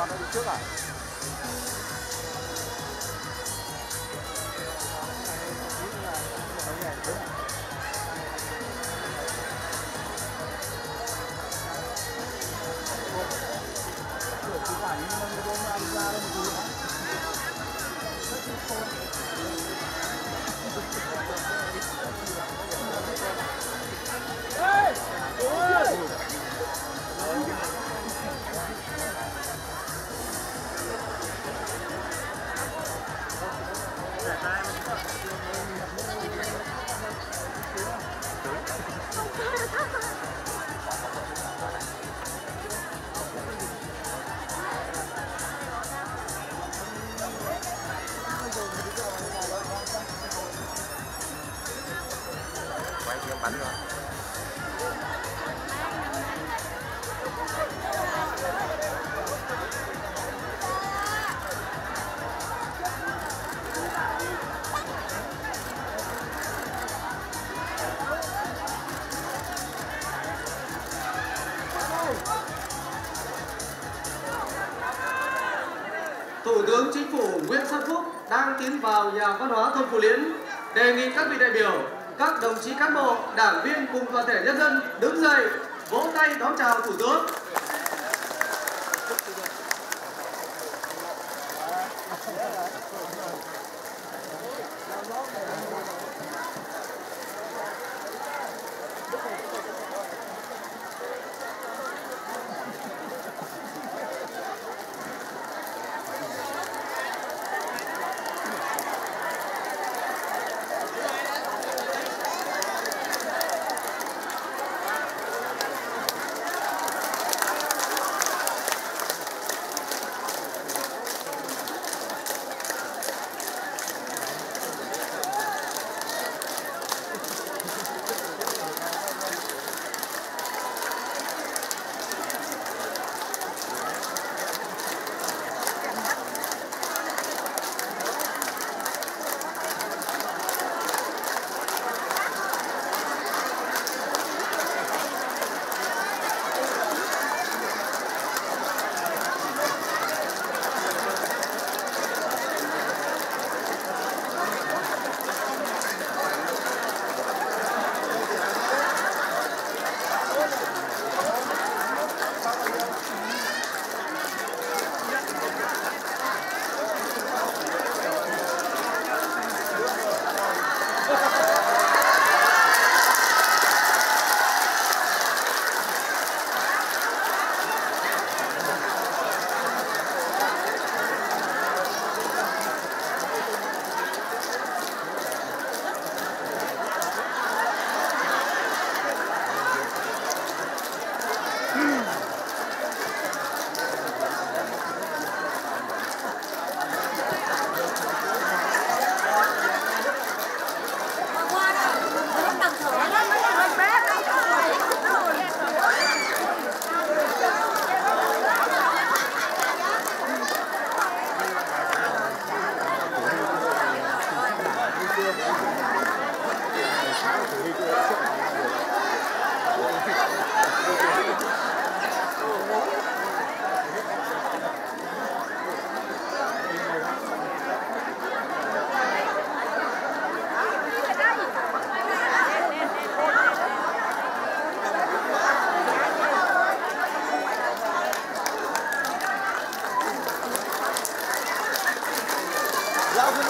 con nó đi trước à quay kiếm Thủ tướng Chính phủ Nguyễn Xuân Phúc đang tiến vào nhà văn hóa thôn Phú Liễn, đề nghị các vị đại biểu, các đồng chí cán bộ, đảng viên cùng toàn thể nhân dân đứng dậy, vỗ tay đón chào Thủ tướng. 짜증